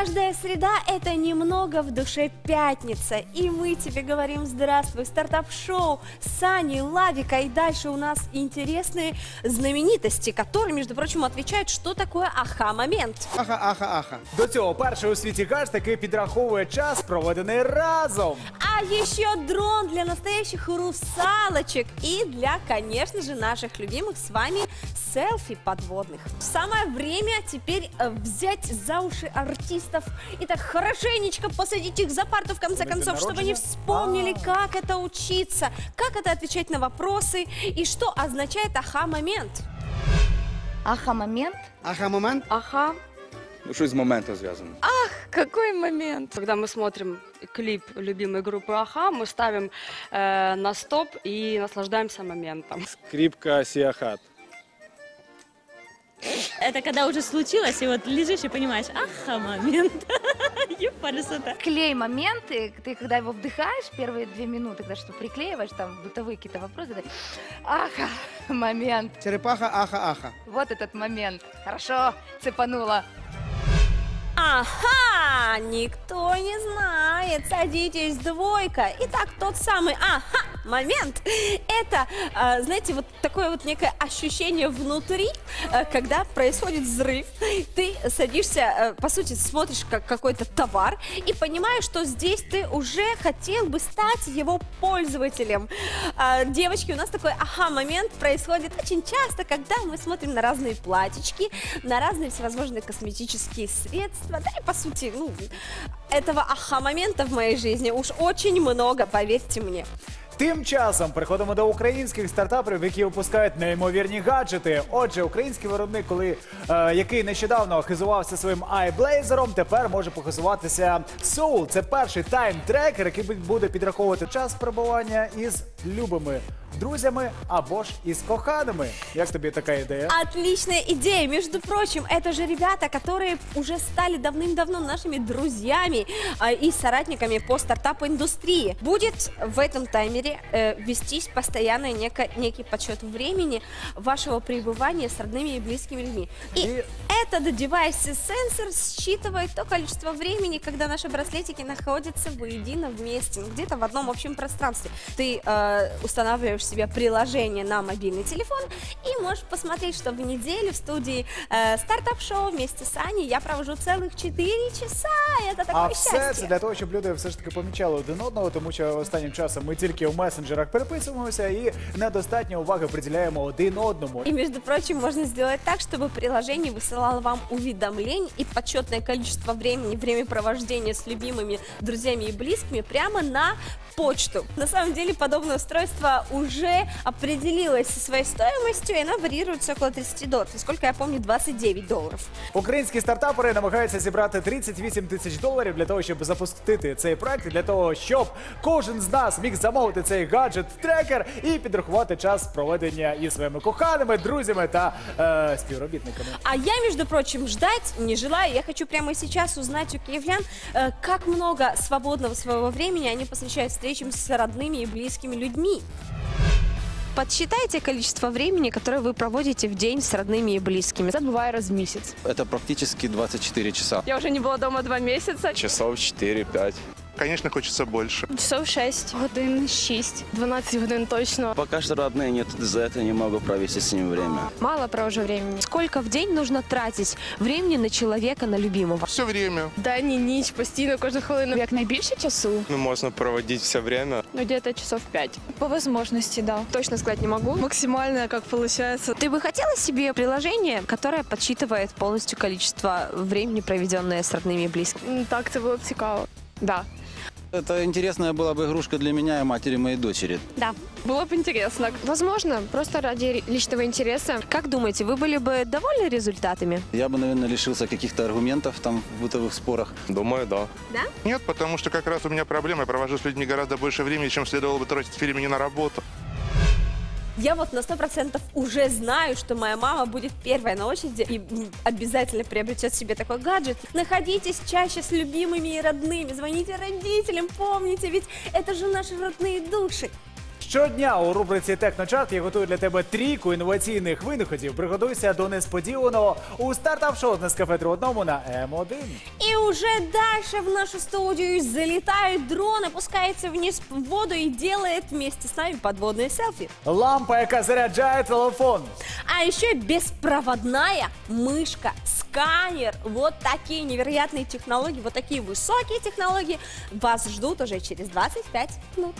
Каждая среда – это немного в душе пятница. И мы тебе говорим здравствуй, стартап-шоу Сани, Лавика. И дальше у нас интересные знаменитости, которые, между прочим, отвечают, что такое аха-момент. Аха, аха, аха. До цього перший у світі гаш таки підраховує час, проведений разом. А еще дрон для настоящих русалочек и для, конечно же, наших любимых с вами селфи подводных. Самое время теперь э, взять за уши артистов и так хорошенечко посадить их за парту, в конце концов, чтобы они вспомнили, А. как это учиться, как это отвечать на вопросы и что означает аха-момент. Аха-момент. Аха, момент. Ага. Ну, щось з моменту зв'язано. Какой момент? Когда мы смотрим клип любимой группы Аха, мы ставим э, на стоп и наслаждаемся моментом. Скрипка Сиахат. Это когда уже случилось, и вот лежишь и понимаешь, аха, момент. Юпарисота. Клей моменты, ты когда его вдыхаешь первые две минуты, когда что приклеиваешь, там бытовые какие-то вопросы, ты, аха, момент. Черепаха, аха, аха. Вот этот момент. Хорошо, цепанула. Ага, никто не знает. Садитесь, двойка. Итак, тот самый ага момент. Это, а, знаете, вот такое вот некое ощущение внутри, а, когда происходит взрыв. Ты садишься, а, по сути, смотришь как какой-то товар и понимаешь, что здесь ты уже хотел бы стать его пользователем. А, Девочки, у нас такой ага-момент происходит очень часто, когда мы смотрим на разные платьички, на разные всевозможные косметические средства. Да и по сути, ну, этого аха-момента в моей жизни уж очень много, поверьте мне. Тим часом переходимо до українських стартаперів, які випускають неймовірні гаджети. Отже, український виробник, коли е, який нещодавно хизувався своїм iBlazerом, тепер може похизуватися Soul. Це перший тайм-трекер, який буде підраховувати час перебування із любими друзями або ж із коханими. Як тобі така ідея? Отличная идея. Между прочим, это же ребята, которые уже стали давным-давно нашими друзьями а, и соратниками по стартап-индустрии. Будет в этом таймере э, вестись постоянно неко- некий подсчет времени вашего пребывания с родными и близкими людьми. И, И- этот девайс-сенсор считывает то количество времени, когда наши браслетики находятся воедино вместе, ну, где-то в одном общем пространстве. Ты э, устанавливаешь себе приложение на мобильный телефон и можешь посмотреть, что в неделю в студии э, стартап-шоу вместе с Аней я провожу целых 4 часа. Это такое А все счастье. це для того, щоб люди все ж таки помічали один одного, тому що останнім часом ми тільки в месенджерах переписуємося і недостатньо уваги приділяємо один одному. И, между прочим, можно сделать так, чтобы приложение высылало вам уведомление и подсчетное количество времени, времяпровождения с любимыми друзьями и близкими прямо на почту. На самом деле, подобное устройство уже определилось со своей стоимостью, и она варьируется около 30 долларов. Насколько я помню, 29 долларов. Українські стартапери намагаються зібрати 38 тисяч доларів для того, щоб запустити цей проект, і для того, щоб кожен з нас міг замовити цей гаджет-трекер і підрахувати час проведення із своїми коханими, друзями та е, співробітниками. А я, между прочим, ждать не желаю. Я хочу прямо сейчас узнать у киевлян, э, как много свободного своего времени они посвящают встречам с родными и близкими людьми. Подсчитайте количество времени, которое вы проводите в день с родными и близкими. Забываю раз в месяц. Це практично 24 часа. Я уже не была дома два месяца. Часов 4-5. Конечно, хочется больше. Часов 6. Годин 6. 12 годин точно. Пока что родные нет, за это не могу провести с ним время. Мало провожу времени. Сколько в день нужно тратить времени на человека, на любимого? Все время. День і ніч, постійно, кожну хвилину. Як найбільше часу? Ну, можно проводить все время. Ну, где-то часов пять. По возможности, да. Точно сказать не могу. Максимально, як виходить. Ты бы хотела себе приложение, которое подсчитывает полностью количество времени, проведенное с родными и близкими? Так, це було б цікаво. Да. Это интересная была бы игрушка для меня и матери моей дочери. Было бы интересно. Возможно, просто ради личного интереса. Как думаете, вы были бы довольны результатами? Я бы, наверное, лишился каких-то аргументов там в бытовых спорах. Думаю, да. Нет, потому что как раз у меня проблема. Я провожу с людьми гораздо больше времени, чем следовало бы тратить времени на работу. Я вот на сто процентов уже знаю, что моя мама будет первой на очереди и обязательно приобретет себе такой гаджет. Находитесь чаще с любимыми и родными, звоните родителям, помните, ведь это же наши родные души. Щодня у рубриці Техночарт я готую для тебе трійку інноваційних винаходів. Приготуйся до несподіваного у стартап-шоу з Нескафе одному на М1. И уже дальше в нашу студию залетает дрон, опускается вниз в воду и делает вместе с нами подводные селфи. Лампа, яка заряджає телефон. А еще беспроводная мышка, сканер. Вот такие невероятные технологии, вот такие высокие технологии вас ждут уже через 25 минут.